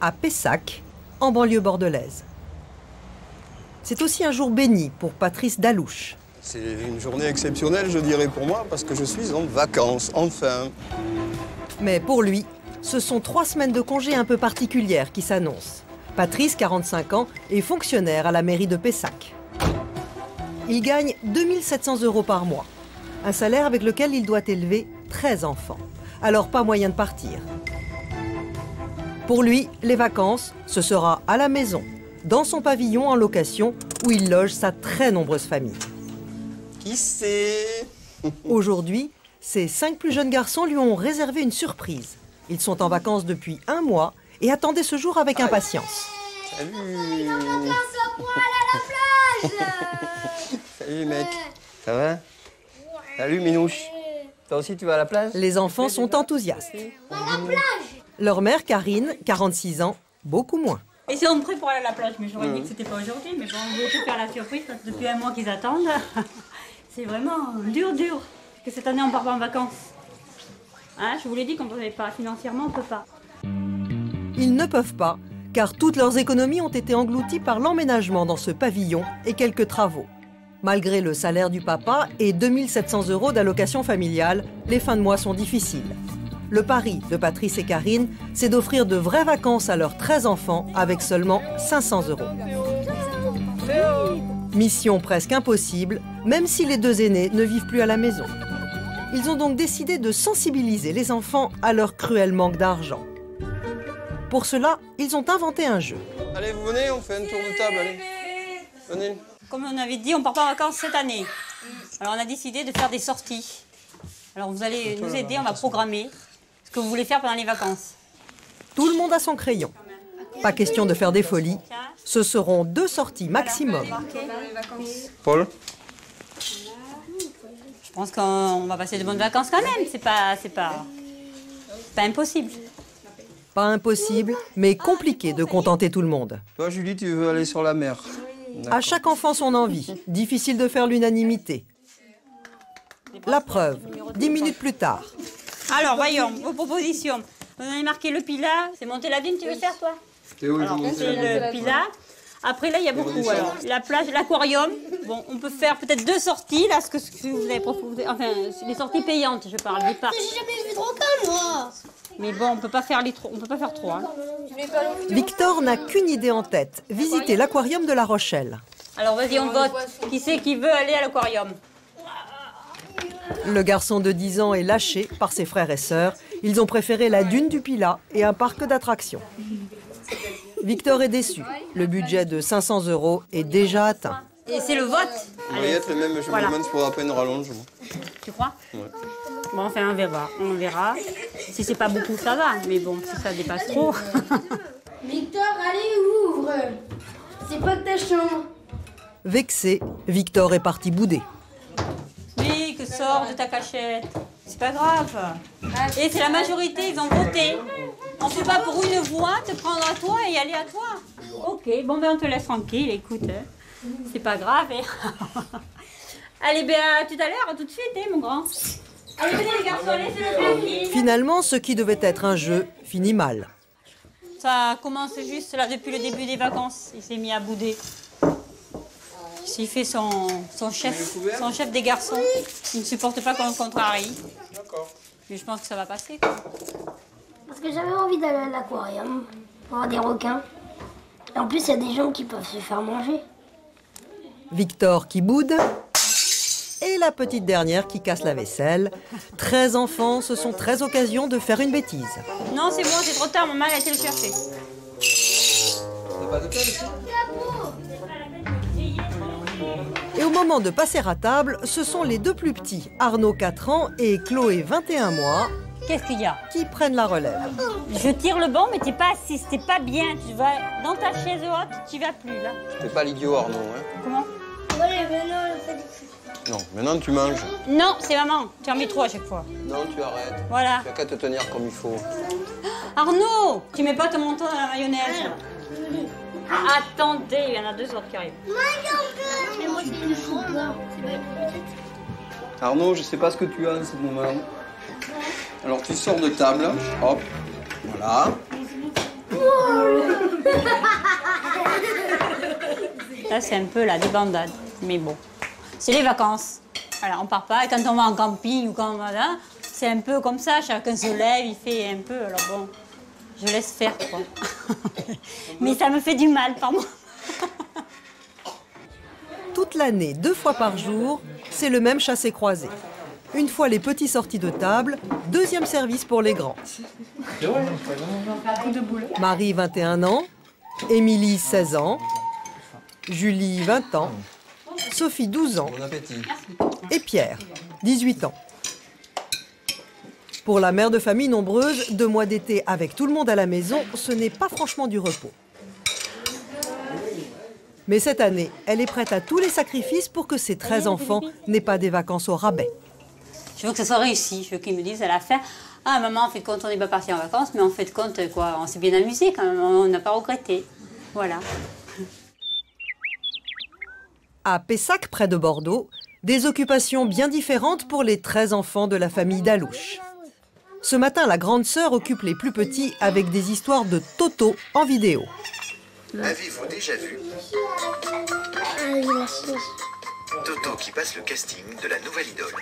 à Pessac, en banlieue bordelaise. C'est aussi un jour béni pour Patrice Dalouche. C'est une journée exceptionnelle, je dirais, pour moi, parce que je suis en vacances, enfin. Mais pour lui, ce sont trois semaines de congé un peu particulières qui s'annoncent. Patrice, 45 ans, est fonctionnaire à la mairie de Pessac. Il gagne 2700 euros par mois, un salaire avec lequel il doit élever 13 enfants. Alors pas moyen de partir. Pour lui, les vacances, ce sera à la maison, dans son pavillon en location où il loge sa très nombreuse famille. Qui c'est? Aujourd'hui, ses cinq plus jeunes garçons lui ont réservé une surprise. Ils sont en vacances depuis un mois et attendaient ce jour avec impatience. Salut. À la plage. Salut mec. Ça va? Salut Minouche. Toi aussi tu vas à la plage? Les enfants sont enthousiastes. À la plage Leur mère, Karine, 46 ans, beaucoup moins. Et c'est on prêt pour aller à la plage, mais j'aurais dit que c'était pas aujourd'hui. Mais bon, on voulait tout faire la surprise parce que depuis un mois qu'ils attendent. c'est vraiment dur, dur. Parce que cette année on part pas en vacances. Hein, je vous l'ai dit qu'on ne pouvait pas. Financièrement, on peut pas. Ils ne peuvent pas, car toutes leurs économies ont été englouties par l'emménagement dans ce pavillon et quelques travaux. Malgré le salaire du papa et 2700 euros d'allocation familiale, les fins de mois sont difficiles. Le pari de Patrice et Karine, c'est d'offrir de vraies vacances à leurs 13 enfants avec seulement 500 euros. Mission presque impossible, même si les deux aînés ne vivent plus à la maison. Ils ont donc décidé de sensibiliser les enfants à leur cruel manque d'argent. Pour cela, ils ont inventé un jeu. Allez, vous venez, on fait un tour de table, allez. Venez. Comme on avait dit, on part pas en vacances cette année. Alors on a décidé de faire des sorties. Alors vous allez nous aider, on va programmer ce que vous voulez faire pendant les vacances. Tout le monde a son crayon. Pas question de faire des folies. Ce seront deux sorties maximum. Paul Je pense qu'on va passer de bonnes vacances quand même. C'est pas, c'est pas, pas impossible. Pas impossible, mais compliqué de contenter tout le monde. Toi, Julie, tu veux aller sur la mer À chaque enfant son envie. Difficile de faire l'unanimité. La preuve, dix minutes plus tard. Alors voyons, vos propositions. On a marqué le Pilat. C'est monter la vigne, tu veux faire toi Théo, Alors, c'est le Pilat. Après, là, il y a beaucoup. Alors, la plage, l'aquarium. Bon, on peut faire peut-être deux sorties, là, ce que, ce que vous avez proposé. Enfin, les sorties payantes, je parle, des parcs. J'ai jamais vu de requin, moi Mais bon, on peut pas faire les trop, on peut pas faire trop. Hein. Victor n'a qu'une idée en tête visiter l'aquarium de La Rochelle. Alors, vas-y, on vote. Qui c'est qui veut aller à l'aquarium? Le garçon de 10 ans est lâché par ses frères et sœurs. Ils ont préféré la dune du Pilat et un parc d'attractions. Victor est déçu. Le budget de 500 euros est déjà atteint. Et c'est le vote. Mariette, le même, je Voilà. me demande si pour peine rallonge. moi. Tu crois Ouais. Bon, enfin, on verra. On verra. Si c'est pas beaucoup, ça va. Mais bon, si ça dépasse trop. Victor, allez, ouvre C'est pas que ta chambre Vexé, Victor est parti bouder. Sors de ta cachette. C'est pas grave. Et c'est la majorité, ils ont voté. On peut pas pour une voix te prendre à toi et aller à toi. Ok, bon ben on te laisse tranquille, écoute. hein. C'est pas grave. hein. Allez, ben à tout à l'heure, tout de suite, hein, mon grand. Allez, venez les garçons, laissez-le tranquille. Finalement, ce qui devait être un jeu finit mal. Ça commence juste là depuis le début des vacances. Il s'est mis à bouder. Il fait son, son chef, son chef des garçons. Il ne supporte pas qu'on le contrarie. Mais je pense que ça va passer. quoi. Parce que j'avais envie d'aller à l'aquarium, voir des requins. Et en plus, il y a des gens qui peuvent se faire manger. Victor qui boude et la petite dernière qui casse la vaisselle. 13 enfants, ce sont 13 occasions de faire une bêtise. Non, c'est bon, c'est trop tard, maman elle a été le chercher. T'as pas de au moment de passer à table, ce sont les deux plus petits, Arnaud 4 ans et Chloé 21 mois, Qu'est-ce qu'il y a? qui prennent la relève. Je tire le banc, mais t'es pas assise, t'es pas bien. Tu vas dans ta chaise haute, tu vas plus là. T'es pas l'idiot Arnaud, hein? Comment? Allez, maintenant, Non, maintenant tu manges. Non, c'est maman. Tu en mets trop à chaque fois. Non, tu arrêtes. Voilà. Tu as qu'à te tenir comme il faut. Arnaud, tu mets pas ton menton dans la mayonnaise. Attendez, il y en a deux autres qui arrivent. Mais moi, c'est une choupe. Arnaud, je sais pas ce que tu as en ce moment. Alors tu sors de table, hop, voilà. Là, c'est un peu la débandade. Mais bon, c'est les vacances. Voilà, on part pas. Et quand on va en camping ou quand voilà, c'est un peu comme ça. Chacun se lève, il fait un peu. Alors bon, je laisse faire quoi. Mais ça me fait du mal, pardon. Toute l'année, deux fois par jour, c'est le même chassé-croisé. Une fois les petits sortis de table, deuxième service pour les grands. Marie, 21 ans, Émilie, 16 ans, Julie, 20 ans, Sophie, 12 ans et Pierre, 18 ans. Pour la mère de famille nombreuse, deux mois d'été avec tout le monde à la maison, ce n'est pas franchement du repos. Mais cette année, elle est prête à tous les sacrifices pour que ses 13 enfants n'aient pas des vacances au rabais. Je veux que ça soit réussi. Je veux qu'ils me disent à la fin Ah, maman, on fait compte, on n'est pas parti en vacances, mais on fait compte, quoi. On s'est bien amusé quand même, on n'a pas regretté. Voilà. À Pessac, près de Bordeaux, des occupations bien différentes pour les 13 enfants de la famille Dalouche. Ce matin, la grande sœur occupe les plus petits avec des histoires de Toto en vidéo. Avez-vous déjà vu Ah. Toto qui passe le casting de la nouvelle idole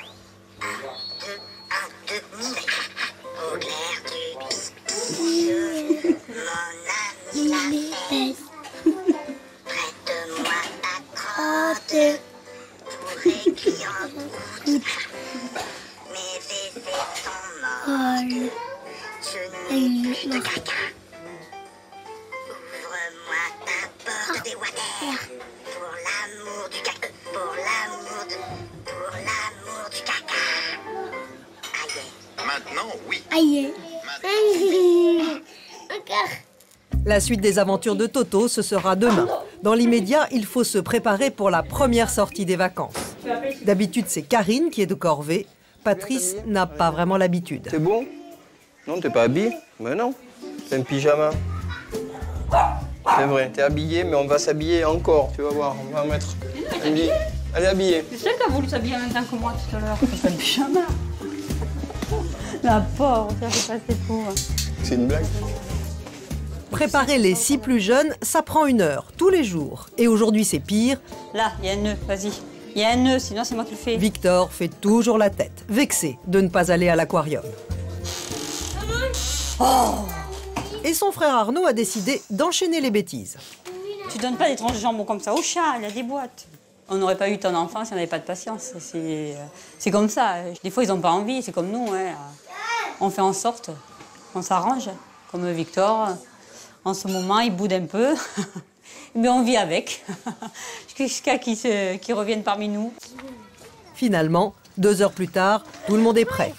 sont morts. folle. Je n'ai plus de caca. Ouvre-moi ta porte des water pour l'amour du caca. Pour l'amour de... Pour l'amour du caca. Aïe. Maintenant, oui. Aïe. Aïe. Encore. La suite des aventures de Toto, ce sera demain. Dans l'immédiat, il faut se préparer pour la première sortie des vacances. D'habitude, c'est Karine qui est de corvée. Patrice n'a pas vraiment l'habitude. C'est bon? Non, t'es pas habillé? Ben non. C'est un pyjama. C'est vrai, t'es habillé, mais on va s'habiller encore. Tu vas voir, on va mettre. Elle me dit, elle est habillée. C'est celle qui a voulu s'habiller en même temps que moi tout à l'heure. C'est le pyjama. La pauvre, ça fait passer pour. C'est une blague. Préparer les six plus jeunes, ça prend une heure, tous les jours. Et aujourd'hui, c'est pire. Là, il y a un nœud, vas-y. Il y a un nœud, sinon c'est moi qui le fais. Victor fait toujours la tête, vexé de ne pas aller à l'aquarium. Et son frère Arnaud a décidé d'enchaîner les bêtises. Tu donnes pas des tranches de jambon comme ça au chat, il a des boîtes. On n'aurait pas eu ton enfant si on n'avait pas de patience. C'est euh, c'est comme ça. Des fois, ils n'ont pas envie, c'est comme nous. hein. On fait en sorte, on s'arrange. Comme Victor, en ce moment, il boude un peu. Mais on vit avec. Jusqu'à qu'il se- qu'il revienne parmi nous. Finalement, deux heures plus tard, tout le monde est prêt.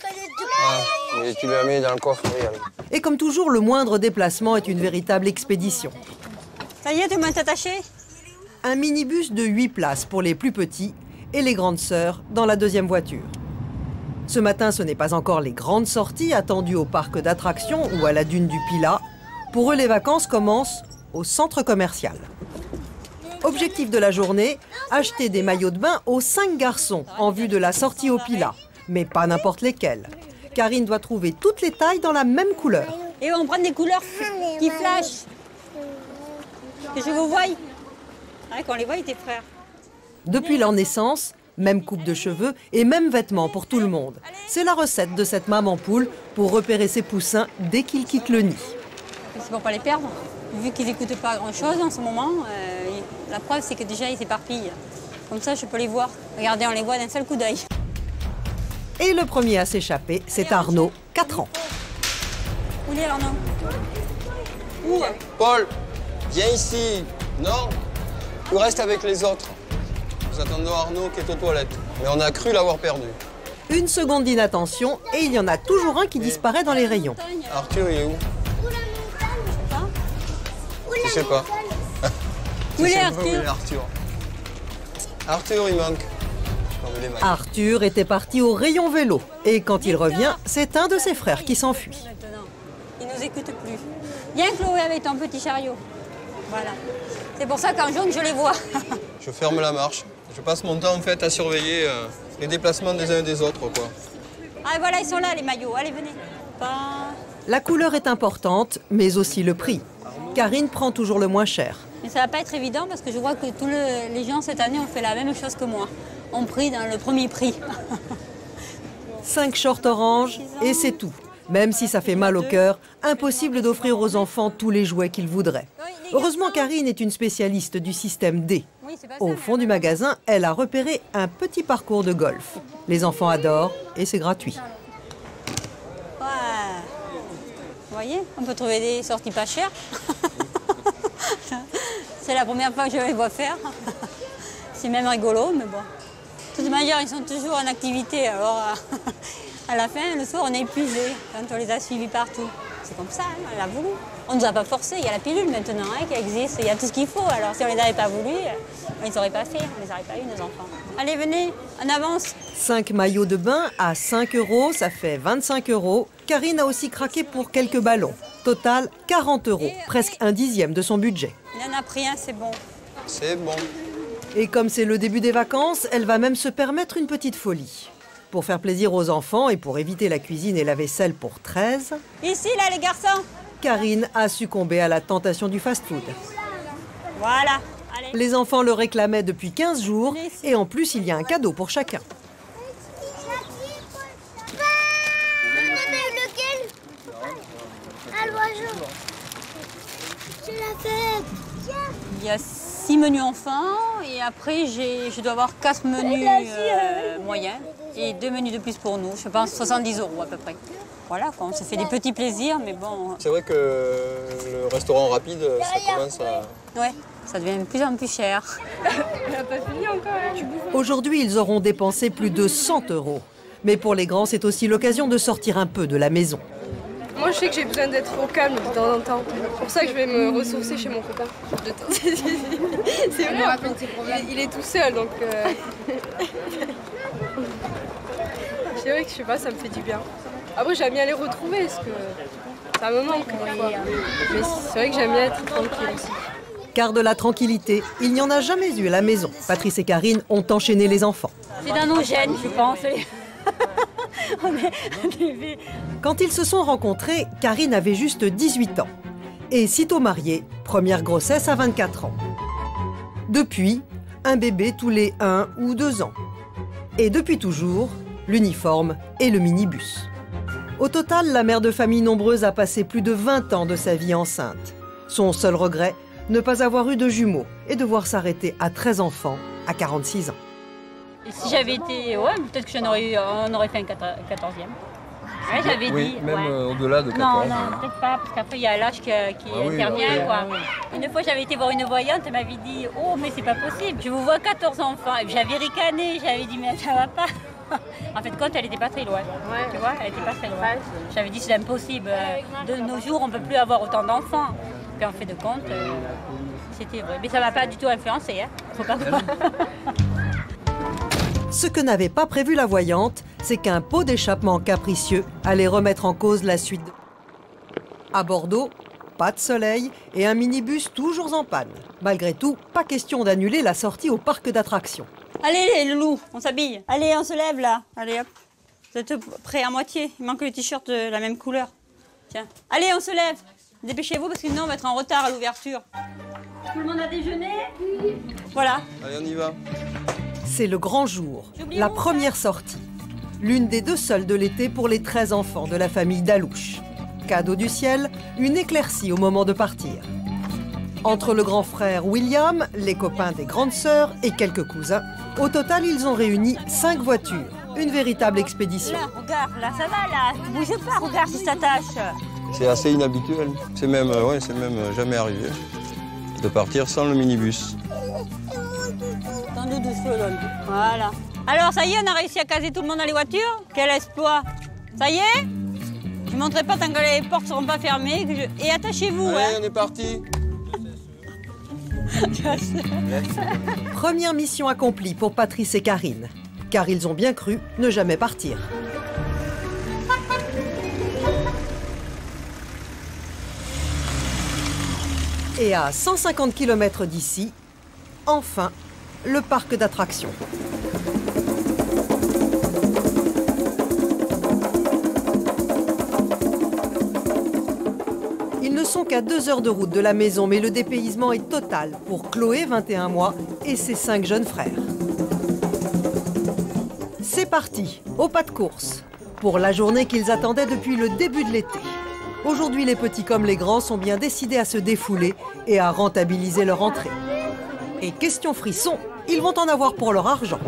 Ah, mais tu l'as mis dans le coffre, regarde. Et comme toujours, le moindre déplacement est une véritable expédition. Ça y est, tu m'as attaché? Un minibus de 8 places pour les plus petits et les grandes sœurs dans la deuxième voiture. Ce matin, ce n'est pas encore les grandes sorties attendues au parc d'attractions ou à la dune du Pilat. Pour eux, les vacances commencent au centre commercial. Objectif de la journée, acheter des maillots de bain aux cinq garçons en vue de la sortie au Pilat. Mais pas n'importe lesquels. Karine doit trouver toutes les tailles dans la même couleur. Et on prend des couleurs qui flashent. Que je vous voie. Ouais, qu'on les voit, tes frères. Depuis leur naissance, même coupe de cheveux et même vêtements pour tout le monde. C'est la recette de cette maman poule pour repérer ses poussins dès qu'ils quittent le nid. C'est pour pas les perdre. Vu qu'ils n'écoutent pas grand-chose en ce moment, euh, la preuve, c'est que déjà, ils s'éparpillent. Comme ça, je peux les voir. Regardez, on les voit d'un seul coup d'œil. Et le premier à s'échapper, c'est Arnaud, 4 ans. Où il est, Arnaud? Où? Paul, viens ici. Non, tu restes avec les autres. Nous attendons Arnaud qui est aux toilettes. Mais on a cru l'avoir perdu. Une seconde d'inattention et il y en a toujours un qui disparaît dans les rayons. Arthur, il est où? Je sais pas. Où il est, il est, Arthur Arthur Arthur, il manque. Arthur était parti au rayon vélo et quand il revient, c'est un de ses frères qui s'enfuit. Ils nous écoutent plus. Viens, Chloé, avec ton petit chariot. Voilà. C'est pour ça qu'en jaune, je les vois. Je ferme la marche. Je passe mon temps en fait à surveiller euh, les déplacements des uns et des autres. Quoi. ah, voilà, ils sont là, les maillots. Allez, venez. La couleur est importante, mais aussi le prix. Karine prend toujours le moins cher. Mais ça va pas être évident parce que je vois que tous le- les gens cette année ont fait la même chose que moi. Ont pris dans le premier prix. 5 shorts orange et c'est tout. Même si ça fait mal au cœur, impossible d'offrir aux enfants tous les jouets qu'ils voudraient. Heureusement, Karine est une spécialiste du système D. Au fond du magasin, elle a repéré un petit parcours de golf. Les enfants adorent et c'est gratuit. Vous voyez, on peut trouver des sorties pas chères. c'est la première fois que je les vois faire. c'est même rigolo, mais bon. De toute manière, ils sont toujours en activité. Alors, euh, à la fin, le soir, on est épuisé quand on les a suivis partout. C'est comme ça, hein, elle a voulu. On ne nous a pas forcé. Il y a la pilule maintenant hein, qui existe. Il y a tout ce qu'il faut. Alors, si on les avait pas voulu, euh, ils n'auraient pas fait. On les aurait pas eu, nos enfants. Allez, venez, en avance. 5 maillots de bain à 5 euros, ça fait 25 euros. Karine a aussi craqué pour quelques ballons. Total 40 euros, presque un dixième de son budget. Il en a pris un, c'est bon. C'est bon. Et comme c'est le début des vacances, elle va même se permettre une petite folie. Pour faire plaisir aux enfants et pour éviter la cuisine et la vaisselle pour 13, Ici, là, les garçons. Karine a succombé à la tentation du fast-food. Voilà. Allez. Les enfants le réclamaient depuis 15 jours et en plus il y a un cadeau pour chacun. lequel À l'oiseau. C'est la fête. Il y a six menus enfants et après j'ai, je dois avoir quatre menus euh, moyens et deux menus de plus pour nous. Je pense 70 euros à peu près. Voilà, quoi, on se fait des petits plaisirs, mais bon, C'est vrai que le restaurant rapide, ça commence à. ouais, ça devient de plus en plus cher. Aujourd'hui ils auront dépensé plus de 100 euros. Mais pour les grands c'est aussi l'occasion de sortir un peu de la maison. Moi, je sais que j'ai besoin d'être au calme de temps en temps. C'est pour ça que je vais me ressourcer chez mon copain. De temps- C'est vrai, il, il est tout seul, donc... euh, c'est vrai que je sais pas, ça me fait du bien. Après, j'aime bien les retrouver, parce que ça me manque. Mais c'est vrai que j'aime bien être tranquille aussi. Car de la tranquillité, il n'y en a jamais eu à la maison. Patrice et Karine ont enchaîné les enfants. C'est dans nos gènes, je pense. on est, Quand ils se sont rencontrés, Karine avait juste 18 ans. Et sitôt mariée, première grossesse à 24 ans. Depuis, un bébé tous les 1 ou 2 ans. Et depuis toujours, l'uniforme et le minibus. Au total, la mère de famille nombreuse a passé plus de 20 ans de sa vie enceinte. Son seul regret, ne pas avoir eu de jumeaux et devoir s'arrêter à 13 enfants à 46 ans. Et si j'avais été, ouais, peut-être que j'en aurais eu, on aurait fait un 14e. Ouais, j'avais Oui, dit. même ouais. euh, au-delà de 14. Non, non, peut-être pas, parce qu'après il y a l'âge qui, qui Ah intervient. Quoi. Une fois j'avais été voir une voyante, elle m'avait dit Oh, mais c'est pas possible, je vous vois 14 enfants. Et puis j'avais ricané, j'avais dit Mais ça va pas. en fait, compte, elle était pas très loin. Tu vois, elle était pas très loin. J'avais dit C'est impossible. De nos jours, on peut plus avoir autant d'enfants. Puis en fait de compte, euh, c'était vrai. Mais ça m'a pas du tout influencé. Hein. Faut pas croire. Ce que n'avait pas prévu la voyante, c'est qu'un pot d'échappement capricieux allait remettre en cause la suite. À Bordeaux, pas de soleil et un minibus toujours en panne. Malgré tout, pas question d'annuler la sortie au parc d'attractions. Allez, les loulous, on s'habille. Allez, on se lève là. Allez, hop. Vous êtes prêts à moitié? Il manque le t-shirt de la même couleur. Tiens. Allez, on se lève. Dépêchez-vous parce que sinon on va être en retard à l'ouverture. Tout le monde a déjeuné Voilà. Allez, on y va. C'est le grand jour, la première sortie. L'une des deux seules de l'été pour les 13 enfants de la famille Dalouche. Cadeau du ciel, une éclaircie au moment de partir. Entre le grand frère William, les copains des grandes sœurs et quelques cousins, au total ils ont réuni 5 voitures. Une véritable expédition. Là, regarde, là, ça va là. Bouge pas, regarde si ça tâche. C'est assez inhabituel. C'est même, euh, ouais, c'est même euh, jamais arrivé de partir sans le minibus. Voilà. Alors, ça y est, on a réussi à caser tout le monde dans les voitures Quel exploit Ça y est Je ne montrerai pas tant que les portes ne seront pas fermées. que je- Et attachez-vous, Allez, hein. on est parti. Première mission accomplie pour Patrice et Karine, car ils ont bien cru ne jamais partir. Et à 150 km d'ici, enfin, le parc d'attractions. Ils ne sont qu'à deux heures de route de la maison, mais le dépaysement est total pour Chloé, 21 mois, et ses cinq jeunes frères. C'est parti, au pas de course, pour la journée qu'ils attendaient depuis le début de l'été. Aujourd'hui, les petits comme les grands sont bien décidés à se défouler et à rentabiliser leur entrée. Et question frisson, ils vont en avoir pour leur argent.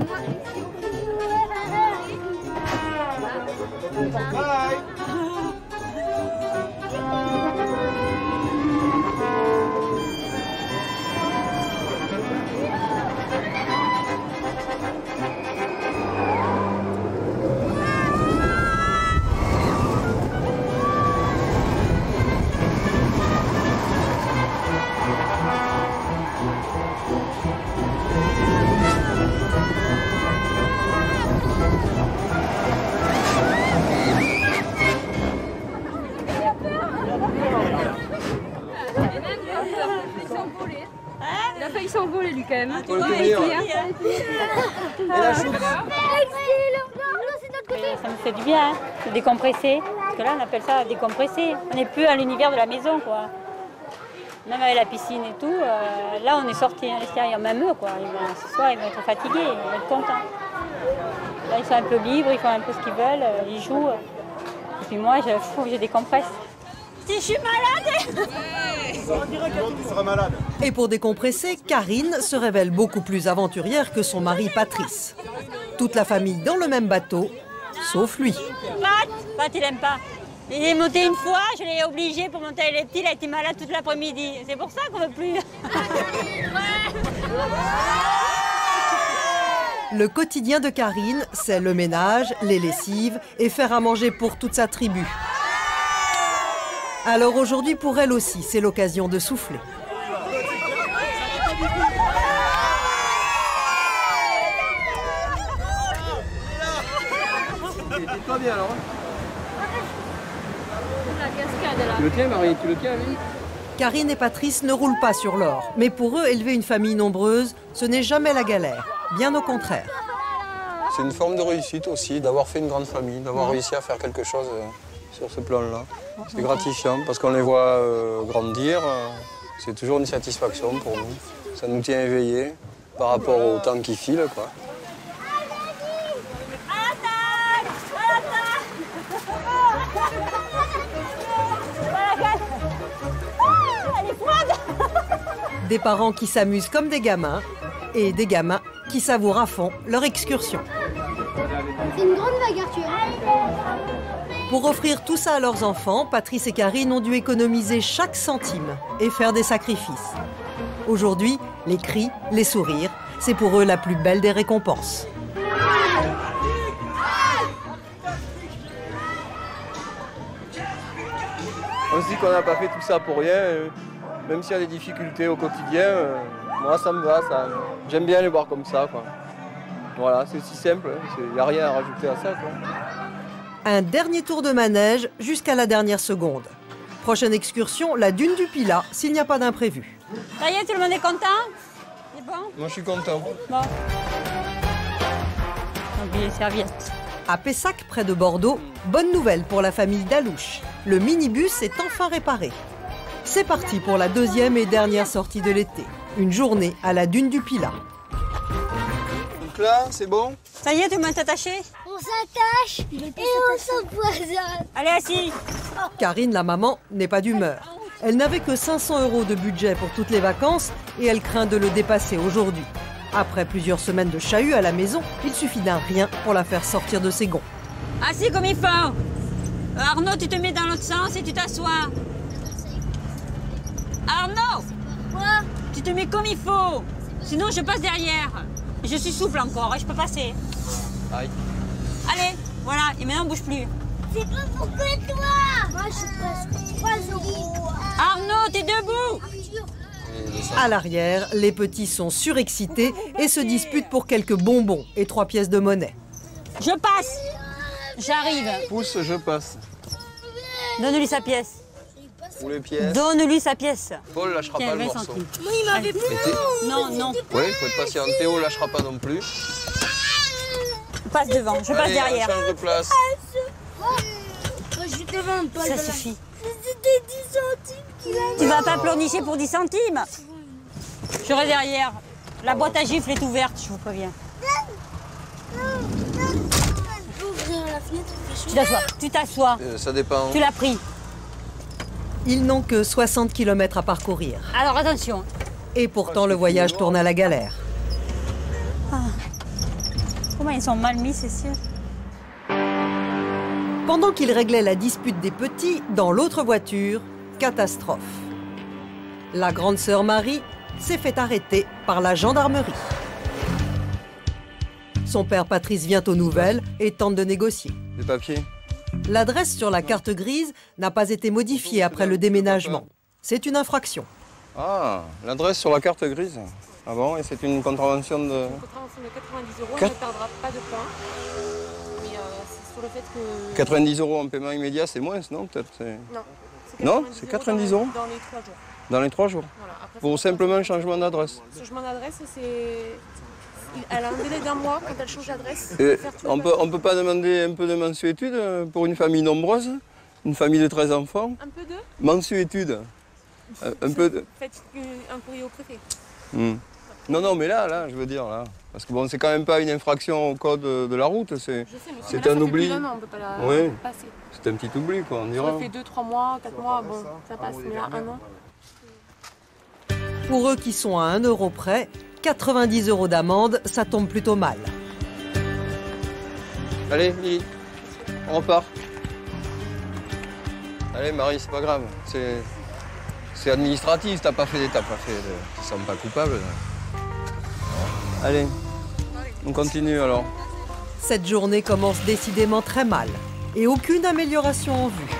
Bien, hein, décompresser. Parce que là, on appelle ça décompresser. On n'est plus à l'univers de la maison, quoi. Même avec la piscine et tout, euh, là, on est sortis à l'extérieur, même eux, quoi. Ce soir, ils vont être fatigués, ils vont être contents. Là, ils sont un peu libres, ils font un peu ce qu'ils veulent, euh, ils jouent. Et puis moi, je, fou, je décompresse. Si je suis malade Et pour décompresser, Karine se révèle beaucoup plus aventurière que son mari Patrice. Toute la famille dans le même bateau, sauf lui. Pat, Pat, il aime pas. Il est monté une fois, je l'ai obligé pour monter avec les petits, il a été malade toute l'après-midi. C'est pour ça qu'on veut plus. Le quotidien de Karine, c'est le ménage, les lessives et faire à manger pour toute sa tribu. Alors aujourd'hui, pour elle aussi, c'est l'occasion de souffler. Bien alors. Tu le tiens Marie, tu le tiens lui Karine et Patrice ne roulent pas sur l'or, mais pour eux, élever une famille nombreuse, ce n'est jamais la galère, bien au contraire. C'est une forme de réussite aussi, d'avoir fait une grande famille, d'avoir réussi à faire quelque chose euh, sur ce plan-là. C'est gratifiant parce qu'on les voit euh, grandir. euh, C'est toujours une satisfaction pour nous. Ça nous tient éveillés par rapport au temps qui file. Quoi. Des parents qui s'amusent comme des gamins et des gamins qui savourent à fond leur excursion. C'est une grande vague, Arthur. Pour offrir tout ça à leurs enfants, Patrice et Karine ont dû économiser chaque centime et faire des sacrifices. Aujourd'hui, les cris, les sourires, c'est pour eux la plus belle des récompenses. On se dit qu'on n'a pas fait tout ça pour rien. Même s'il y a des difficultés au quotidien, euh, moi ça me va. Ça, J'aime bien les voir comme ça. Quoi. Voilà, c'est si simple. Il n'y a rien à rajouter à ça. Quoi. Un dernier tour de manège jusqu'à la dernière seconde. Prochaine excursion, la dune du Pilat, s'il n'y a pas d'imprévu. Ça y est, tout le monde est content? C'est bon? Moi je suis content. Bon. Oubliez serviettes. À Pessac, près de Bordeaux, bonne nouvelle pour la famille Dalouche. Le minibus est enfin réparé. C'est parti pour la deuxième et dernière sortie de l'été. Une journée à la dune du Pilat. Donc là, c'est bon Ça y est, tout le monde est attaché On s'attache et on s'empoisonne. Allez, assis Karine, la maman, n'est pas d'humeur. Elle n'avait que 500 euros de budget pour toutes les vacances et elle craint de le dépasser aujourd'hui. Après plusieurs semaines de chahut à la maison, il suffit d'un rien pour la faire sortir de ses gonds. Assis comme il faut Euh, Arnaud, tu te mets dans l'autre sens et tu t'assois. Arnaud Quoi Tu te mets comme il faut Sinon, je passe derrière. Je suis souple encore et je peux passer. Aïe. Allez, voilà, et maintenant, bouge plus. C'est pas pour que toi Moi, je suis presque 3 euros. Arnaud, t'es debout Arthur, À l'arrière, les petits sont surexcités et se disputent pour quelques bonbons et trois pièces de monnaie. Je passe J'arrive. Pousse, je passe. Donne-lui sa pièce. Pour les pièces. Donne-lui sa pièce. Paul lâchera Tiens, pas le 20 morceau. centimes. moi, il m'avait t'es- Non, non. Oui, faut être patient. Théo lâchera pas non plus. Passe devant, je passe Allez, derrière. on change de place. Moi, je te vends pas. Ça suffit. C'était 10 centimes. Tu vas pas pleurnicher pour 10 centimes Je serai derrière. La boîte à gifles est ouverte, je vous préviens. Tu t'assois, tu t'assois. Euh, Ça dépend. Tu l'as pris. Ils n'ont que 60 km à parcourir. Alors attention, Et pourtant, le voyage tourne à la galère. comment ils sont mal mis ces cieux Pendant qu'ils réglaient la dispute des petits, dans l'autre voiture, catastrophe. La grande sœur Marie s'est fait arrêter par la gendarmerie. Son père Patrice vient aux nouvelles et tente de négocier. Des papiers? L'adresse sur la carte grise n'a pas été modifiée après le déménagement. C'est une infraction. Ah, l'adresse sur la carte grise. Ah bon, et c'est une contravention de... Contravention de 90 euros, on ne perdra pas de points. Mais euh, c'est sur le fait que. 90 euros en paiement immédiat, c'est moins, non Peut-être c'est- Non. Non, c'est 90 euros Dans les 3 jours. dans les trois jours. Voilà. Après, Pour simplement un changement d'adresse. Changement d'adresse, c'est. Elle a un délai d'un mois quand elle change d'adresse. Tout on le- peut, on peut pas demander un peu de mensuétude euh, pour une famille nombreuse Une famille de 13 enfants Un peu de. Mensuétude Euh, Un peu de... Faites euh, un courrier au préfet. Hmm. Non, non, mais là, là, je veux dire, là. Parce que bon, c'est quand même pas une infraction au code de, de la route, c'est Je sais, mais C'est un oubli. An, on peut pas la Oui. passer. c'est un petit oubli, quoi, on dira. Ça fait 2-3 mois, 4 mois, bon, ça passe. Mais là, un an. Pour eux qui sont à 1 euro près, 90 euros d'amende, ça tombe plutôt mal. Allez, Lily, on repart. Allez, Marie, c'est pas grave. C'est, c'est administratif, t'as pas fait, t'as pas fait, tu sens pas coupable. Allez, on continue alors. Cette journée commence décidément très mal et aucune amélioration en vue.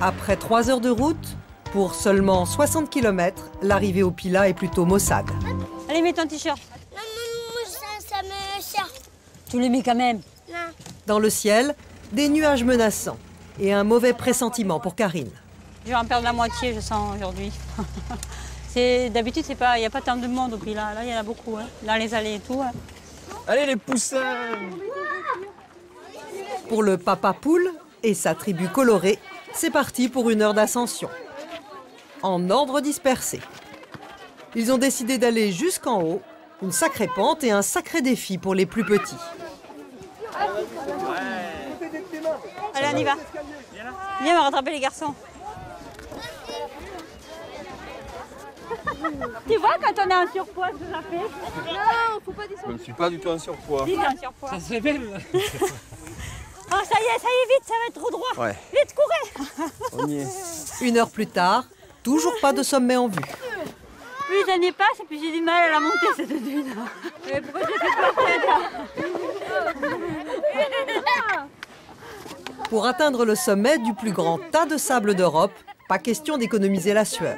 Après 3 heures de route, pour seulement 60 km, l'arrivée au Pila est plutôt maussade. Allez, mets ton t-shirt. Non, non, non, ça, ça me sert. Tu le mets quand même. Non. Dans le ciel, des nuages menaçants et un mauvais pressentiment pour Karine. Je vais en perdre la moitié, je sens, aujourd'hui. C'est D'habitude, c'est pas, il n'y a pas tant de monde au Pilat. Là, il y en a beaucoup, hein, dans les allées et tout. hein. Allez, les poussins Pour le papa poule et sa tribu colorée, c'est parti pour une heure d'ascension. En ordre dispersé. Ils ont décidé d'aller jusqu'en haut, une sacrée pente et un sacré défi pour les plus petits. Allez, on y va. Viens, on va rattraper les garçons. tu vois, quand on est en surpoids, ce que ça fait Je ne suis pas du tout en surpoids. Dis, en surpoids. Ça se révèle. oh, ça y est, ça y est, vite, ça va être trop droit. Ouais, Vite, courez. on y est. Une heure plus tard, toujours pas de sommet en vue. Plus les années passent, plus j'ai du mal à la monter, cette dune. Mais pourquoi je fais pas ça Pour atteindre le sommet du plus grand tas de sable d'Europe, pas question d'économiser la sueur.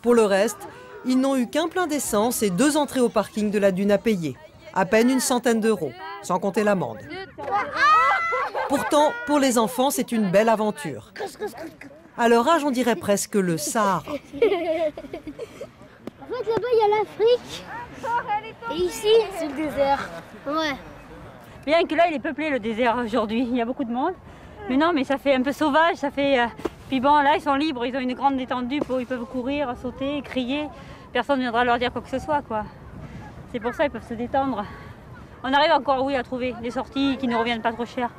Pour le reste, ils n'ont eu qu'un plein d'essence et deux entrées au parking de la dune à payer. À peine une centaine d'euros, sans compter l'amende. Pourtant, pour les enfants, c'est une belle aventure. À leur âge, on dirait presque le Sahara. En fait, là-bas, il y a l'Afrique. Et ici, c'est le désert. Ouais. Bien que là, il est peuplé le désert aujourd'hui, il y a beaucoup de monde. Mais non, mais ça fait un peu sauvage, ça fait. euh, Puis bon, là, ils sont libres, ils ont une grande étendue, pour... ils peuvent courir, sauter, crier. Personne ne viendra leur dire quoi que ce soit, quoi. C'est pour ça qu'ils peuvent se détendre. On arrive encore, oui, à trouver des sorties qui ne reviennent pas trop cher.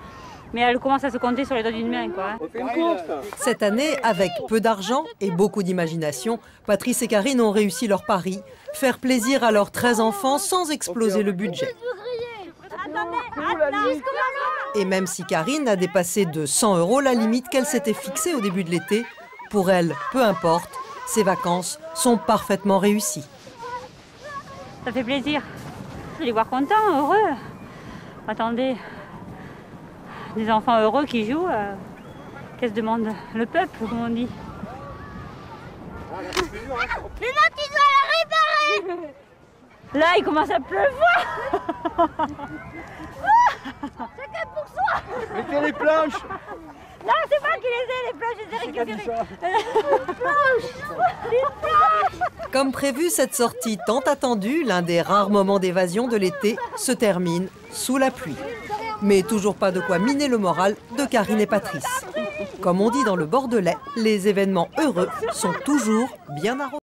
Mais elles commencent à se compter sur les doigts d'une main, quoi. hein. Cette année, avec peu d'argent et beaucoup d'imagination, Patrice et Karine ont réussi leur pari, faire plaisir à leurs 13 enfants sans exploser le budget. Et même si Karine a dépassé de 100 euros la limite qu'elle s'était fixée au début de l'été, pour elle, peu importe, ces vacances sont parfaitement réussies. Ça fait plaisir de les voir contents, heureux. Attendez, des enfants heureux qui jouent, euh, qu'est-ce que demande le peuple, comme on dit Là, il commence à pleuvoir. Mettez les planches Non, c'est pas qu'il les ait, les planches, je les ai récupérées. Comme prévu, cette sortie tant attendue, l'un des rares moments d'évasion de l'été, se termine sous la pluie. Mais toujours pas de quoi miner le moral de Karine et Patrice. Comme on dit dans le Bordelais, les événements heureux sont toujours bien arrosés.